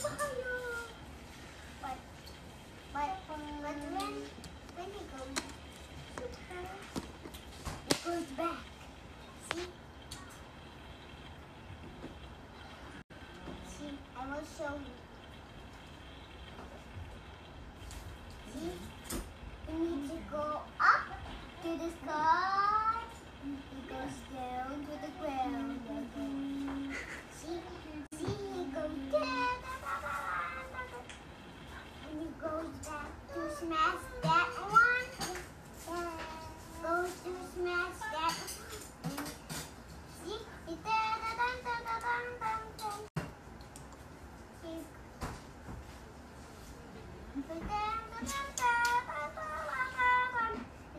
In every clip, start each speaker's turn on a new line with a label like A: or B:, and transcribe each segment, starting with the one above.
A: But, but, but when, when it goes to her, it goes back. See? See, I will show you. See? You need to go up to the sky. It goes down to the ground. Mm-hmm. See? Goes back to smash that one. Goes to smash that one. See?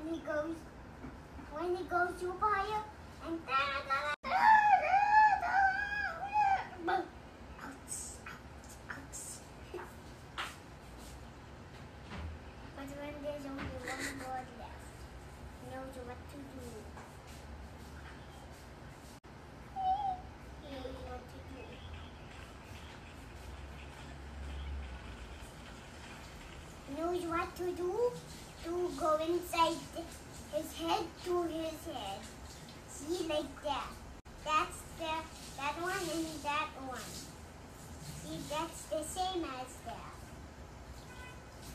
A: And he goes, when he goes super higher, and da da da da da da Ouch, ouch, ouch. But when there's only one board left, he knows what to do. He knows what to do. knows what to do to go inside his head to his head. See, like that. That's the that one and that one. See, that's the same as that.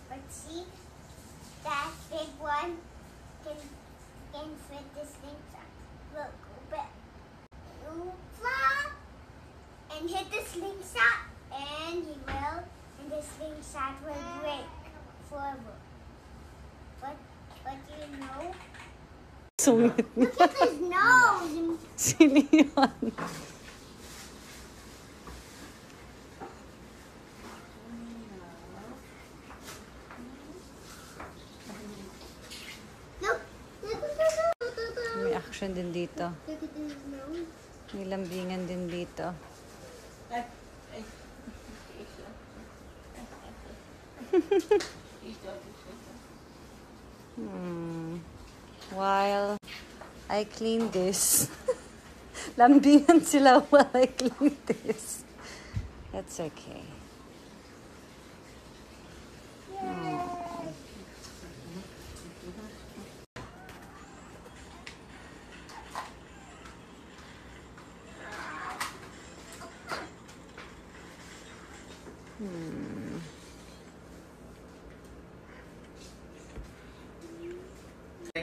A: But see, that big one can can fit this thing. Look, go back. You fly and hit the slingshot, and he will, and the slingshot will break forever. But, but you know,
B: Sungit
A: look at his nose.
B: si Leon.
A: Look, look, look, look, look, look, look.
B: May action din dito.
A: Look at his nose.
B: May lambingan din dito. Hmm. While I clean this. Lambingan sila while I clean this. That's okay.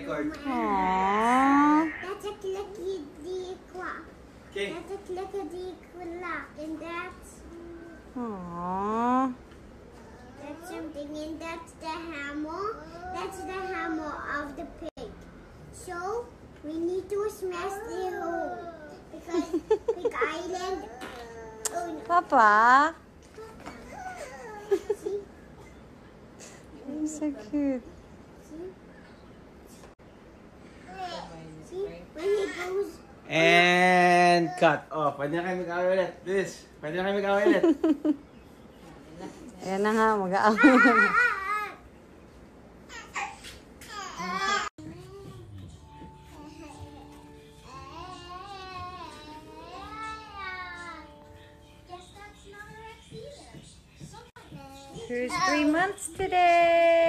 C: Record.
B: Aww.
A: That's a clicky D clock.
C: Okay.
A: That's a clickety clock, and that's
B: Aww.
A: that's something, and that's the hammer. That's the hammer of the pig. So we need to smash the hole because Pig Island. Oh no!
B: Papa.
A: See,
B: You're so cute.
C: And cut. off. pwede na kayo mag-away ulit. This. Pwede na kayo mag-away ulit.
B: Ayan na nga,
A: either.
B: Who's three months today?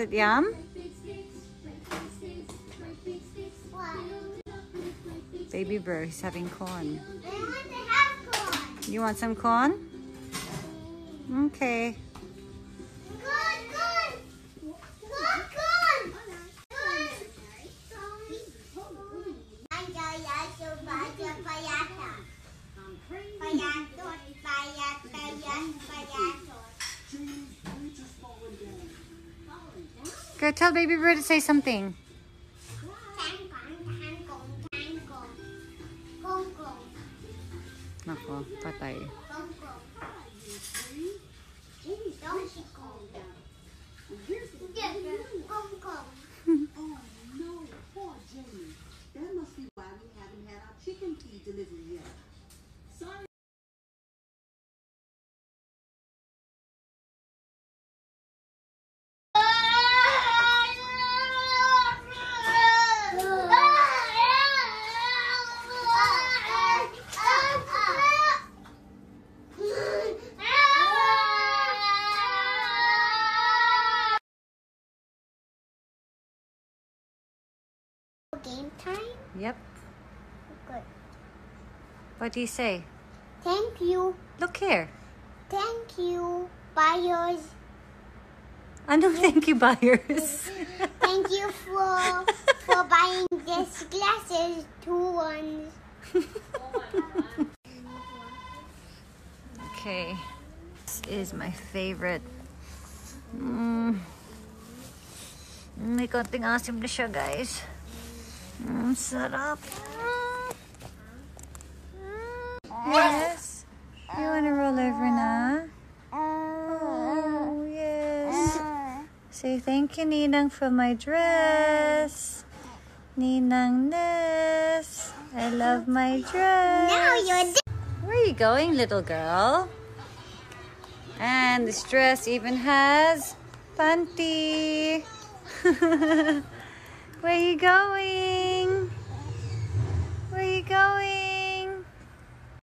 A: It
B: yum? Baby bro, he's having corn.
A: Want corn.
B: You want some corn? Okay.
A: Corn, corn. Corn, corn.
B: Go tell baby bird to say something. Nako, patay. Yep.
A: Good.
B: What do you say?
A: Thank you.
B: Look here.
A: Thank you, buyers.
B: Ano, thank you, buyers.
A: Thank you for for buying this glasses, two ones.
B: okay. This is my favorite. Mm. May konting asim na siya, guys. Mm, sarap. Mm. Yes. You wanna roll over now? Oh, yes. Say thank you, Ninang, for my dress. Ninang Ness. I love my dress.
A: Now you're
B: Where are you going, little girl? And this dress even has panty. Where are you going? Where are you going?